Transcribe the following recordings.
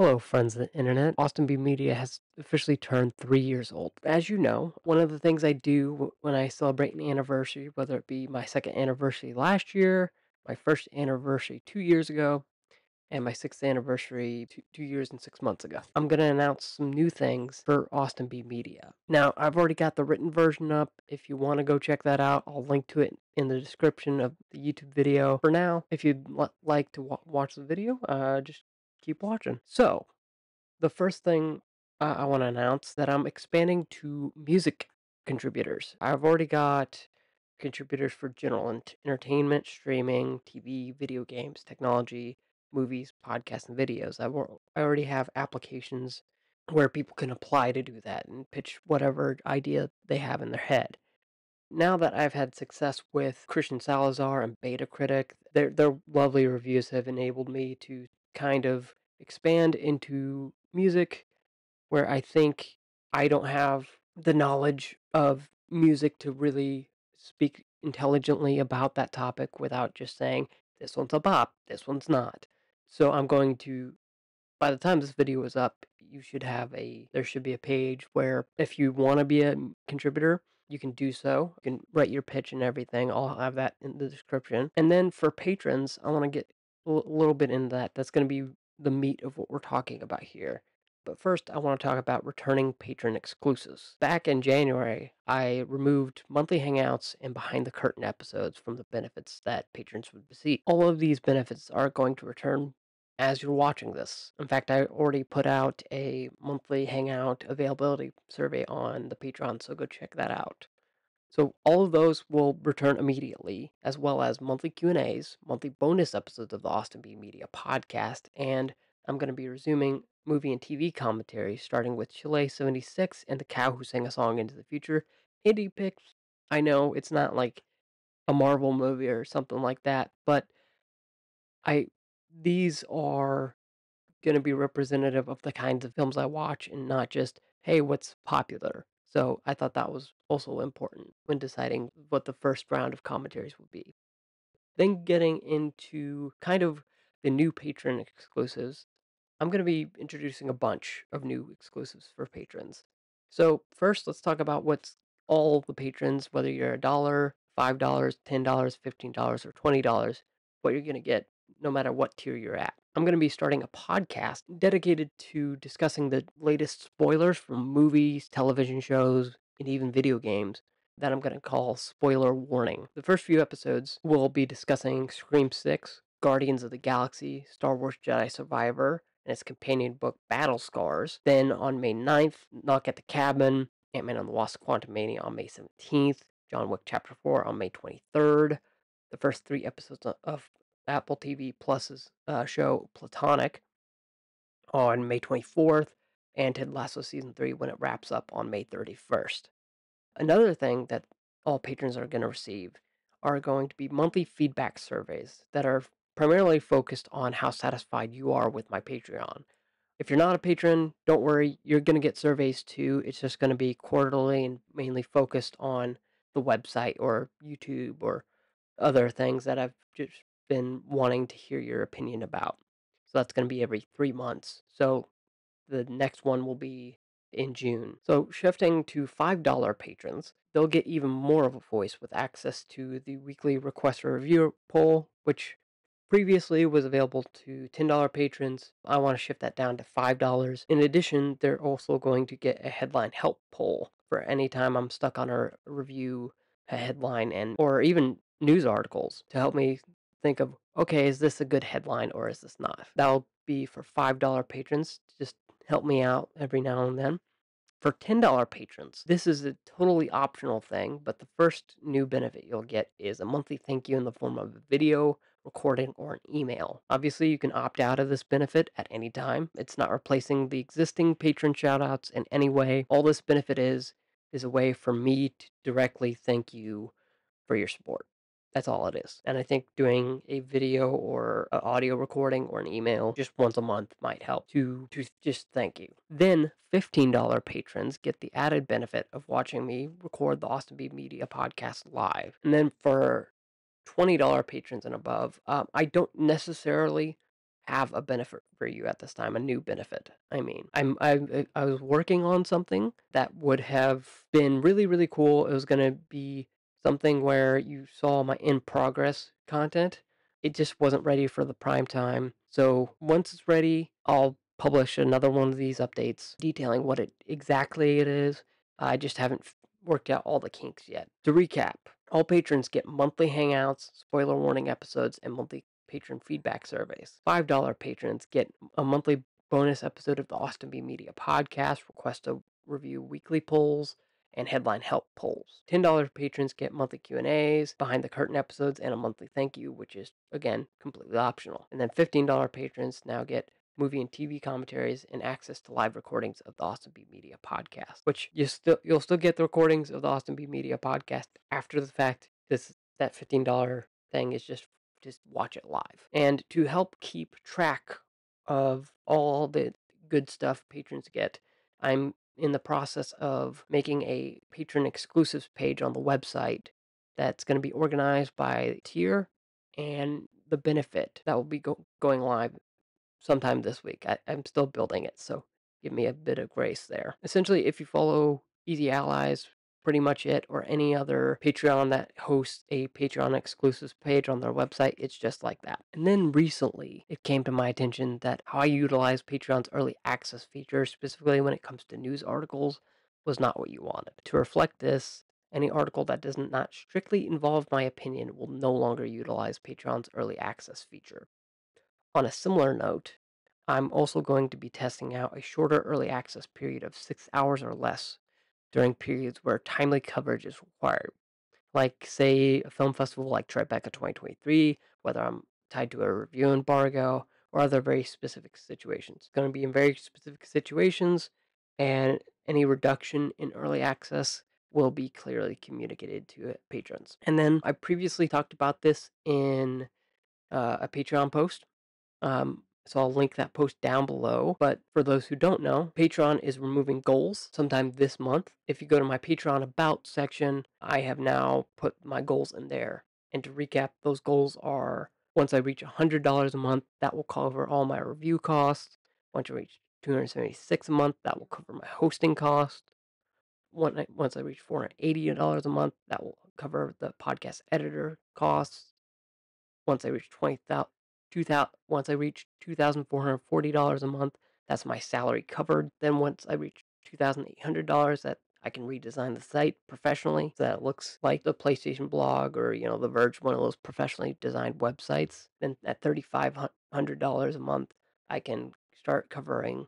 Hello, friends of the internet. Austin B Media has officially turned three years old. As you know, one of the things I do when I celebrate an anniversary, whether it be my second anniversary last year, my first anniversary two years ago, and my sixth anniversary two, years and six months ago, I'm going to announce some new things for Austin B Media. Now, I've already got the written version up. If you want to go check that out, I'll link to it in the description of the YouTube video. For now, if you'd like to wa- watch the video, uh, just keep watching. So, the first thing I want to announce that I'm expanding to music contributors. I've already got contributors for general ent- entertainment, streaming, TV, video games, technology, movies, podcasts, and videos. I've, I already have applications where people can apply to do that and pitch whatever idea they have in their head. Now that I've had success with Christian Salazar and Beta Critic, their their lovely reviews have enabled me to kind of expand into music where I think I don't have the knowledge of music to really speak intelligently about that topic without just saying this one's a bop, this one's not. So I'm going to by the time this video is up, you should have a there should be a page where if you want to be a contributor, you can do so. You can write your pitch and everything. I'll have that in the description. And then for patrons, I want to get a little bit into that. That's going to be the meat of what we're talking about here. But first, I want to talk about returning patron exclusives. Back in January, I removed monthly hangouts and behind the curtain episodes from the benefits that patrons would receive. All of these benefits are going to return as you're watching this. In fact, I already put out a monthly hangout availability survey on the Patreon, so go check that out. So all of those will return immediately, as well as monthly Q&As, monthly bonus episodes of the Austin B Media podcast, and I'm going to be resuming movie and TV commentary, starting with Chile 76 and The Cow Who Sang a Song into the Future. Indie picks, I know it's not like a Marvel movie or something like that, but I these are going to be representative of the kinds of films I watch and not just, hey, what's popular. So I thought that was also important when deciding what the first round of commentaries would be. Then getting into kind of the new patron exclusives, I'm going to be introducing a bunch of new exclusives for patrons. So first, let's talk about what's all the patrons, whether you're a dollar, five dollars, ten dollars, fifteen dollars, or twenty dollars, what you're going to get no matter what tier you're at. I'm going to be starting a podcast dedicated to discussing the latest spoilers from movies, television shows, and even video games that I'm going to call Spoiler Warning. The first few episodes will be discussing Scream 6, Guardians of the Galaxy, Star Wars Jedi Survivor, and its companion book Battle Scars. Then on May 9th, Knock at the Cabin, Ant Man and the Wasp Quantumania on May 17th, John Wick Chapter 4 on May 23rd. The first three episodes of Apple TV Plus's uh, show Platonic on May 24th, and Ted Lasso Season 3 when it wraps up on May 31st. Another thing that all patrons are going to receive are going to be monthly feedback surveys that are primarily focused on how satisfied you are with my Patreon. If you're not a patron, don't worry, you're going to get surveys too. It's just going to be quarterly and mainly focused on the website or YouTube or other things that I've just been wanting to hear your opinion about. So that's going to be every three months. So the next one will be in June. So shifting to $5 patrons, they'll get even more of a voice with access to the weekly request for review poll, which previously was available to $10 patrons. I want to shift that down to $5. In addition, they're also going to get a headline help poll for any time I'm stuck on a review a headline and or even news articles to help me think of okay, is this a good headline or is this not? That'll be for $5 patrons. Just help me out every now and then. For $10 patrons, this is a totally optional thing, but the first new benefit you'll get is a monthly thank you in the form of a video, recording, or an email. Obviously, you can opt out of this benefit at any time. It's not replacing the existing patron shoutouts in any way. All this benefit is is a way for me to directly thank you for your support. That's all it is. And I think doing a video or an audio recording or an email just once a month might help to to just thank you. Then $15 patrons get the added benefit of watching me record the Austin B Media podcast live. And then for $20 patrons and above, um, I don't necessarily have a benefit for you at this time, a new benefit. I mean, I'm I uh, I was working on something that would have been really really cool. It was going to be something where you saw my in progress content. It just wasn't ready for the prime time. So once it's ready, I'll publish another one of these updates detailing what it exactly it is. I just haven't worked out all the kinks yet. To recap, all patrons get monthly hangouts, spoiler warning episodes, and monthly patron feedback surveys. $5 patrons get a monthly bonus episode of the Austin B Media podcast, request to review weekly polls, and headline help polls. $10 patrons get monthly Q&As, behind the curtain episodes, and a monthly thank you, which is again completely optional. And then $15 patrons now get movie and TV commentaries, and access to live recordings of the Austin B Media podcast. Which you still you'll still get the recordings of the Austin B Media podcast after the fact. This that fifteen dollar thing is just just watch it live. And to help keep track of all the good stuff patrons get, I'm in the process of making a patron exclusives page on the website that's going to be organized by tier and the benefit that will be go- going live sometime this week. I, I'm still building it, so give me a bit of grace there. Essentially, if you follow Easy Allies, pretty much it, or any other Patreon that hosts a Patreon exclusives page on their website, it's just like that. And then recently, it came to my attention that how I utilize Patreon's early access feature, specifically when it comes to news articles, was not what you wanted. To reflect this, any article that does not strictly involve my opinion will no longer utilize Patreon's early access feature. On a similar note, I'm also going to be testing out a shorter early access period of six hours or less during periods where timely coverage is required. Like, say, a film festival like Tribeca 2023, whether I'm tied to a review embargo or other very specific situations. It's going to be in very specific situations, and any reduction in early access will be clearly communicated to patrons. And then I previously talked about this in uh, a Patreon post um, so I'll link that post down below. But for those who don't know, Patreon is removing goals sometime this month. If you go to my Patreon About section, I have now put my goals in there. And to recap, those goals are once I reach $100 a month, that will cover all my review costs. Once I reach 276 a month, that will cover my hosting costs. Once I reach $480 a month, that will cover the podcast editor costs. Once I reach 20,000 2000 once I reach $2,440 a month, that's my salary covered. Then once I reach $2,800, that I can redesign the site professionally so that it looks like the PlayStation blog or, you know, the Verge, one of those professionally designed websites. Then at $3,500 a month, I can start covering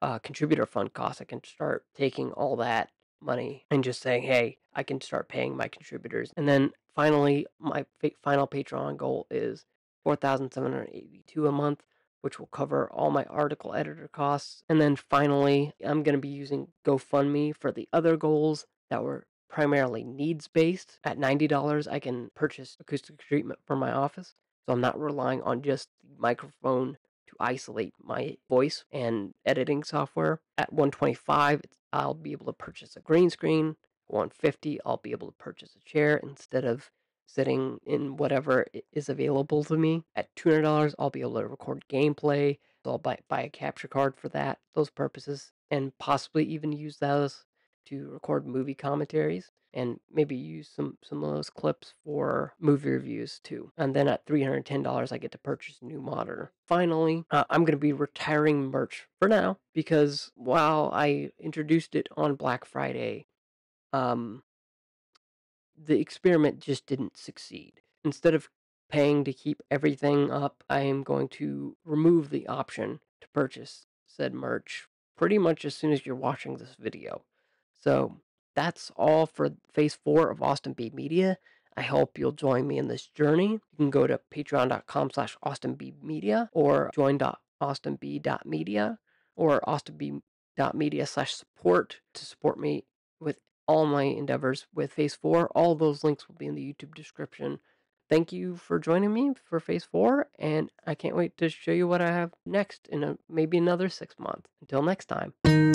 uh, contributor fund costs. I can start taking all that money and just saying, hey, I can start paying my contributors. And then finally, my final Patreon goal is 4782 a month, which will cover all my article editor costs. And then finally, I'm going to be using GoFundMe for the other goals that were primarily needs based. At $90, I can purchase acoustic treatment for my office. So I'm not relying on just the microphone to isolate my voice and editing software. At 125, I'll be able to purchase a green screen. 150, I'll be able to purchase a chair instead of sitting in whatever is available to me. At $200, I'll be able to record gameplay. So I'll buy, buy a capture card for that, those purposes, and possibly even use those to record movie commentaries and maybe use some, some of those clips for movie reviews too. And then at $310, I get to purchase a new monitor. Finally, uh, I'm going to be retiring merch for now because while I introduced it on Black Friday, um, the experiment just didn't succeed. Instead of paying to keep everything up, I am going to remove the option to purchase said merch pretty much as soon as you're watching this video. So that's all for phase four of Austin B Media. I hope you'll join me in this journey. You can go to patreon.com slash austinbmedia or join.austinb.media or austinb.media slash support to support me with all my endeavors with Phase 4. All those links will be in the YouTube description. Thank you for joining me for Phase 4, and I can't wait to show you what I have next in a, maybe another six months. Until next time.